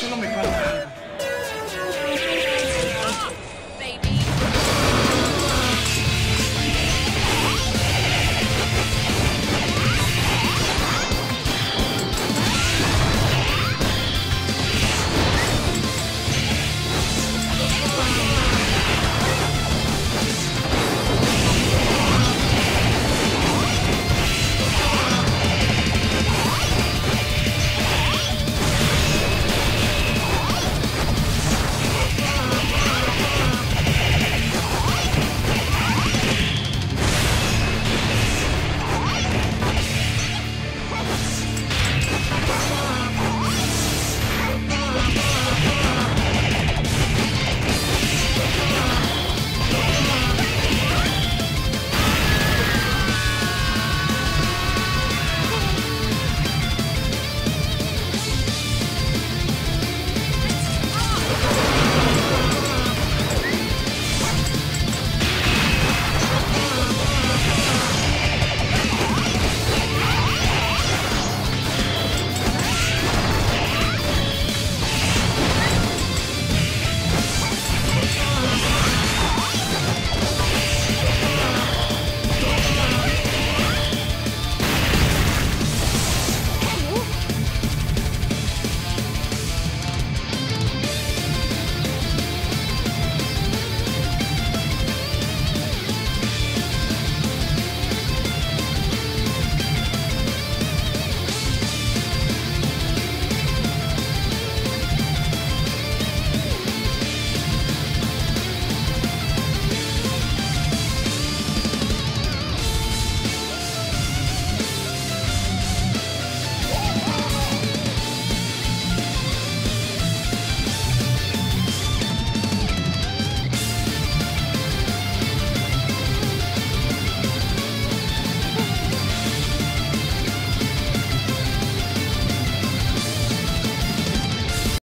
solo me falta.